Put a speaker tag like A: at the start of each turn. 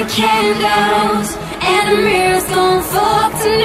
A: the candles, and the mirror's gonna tonight.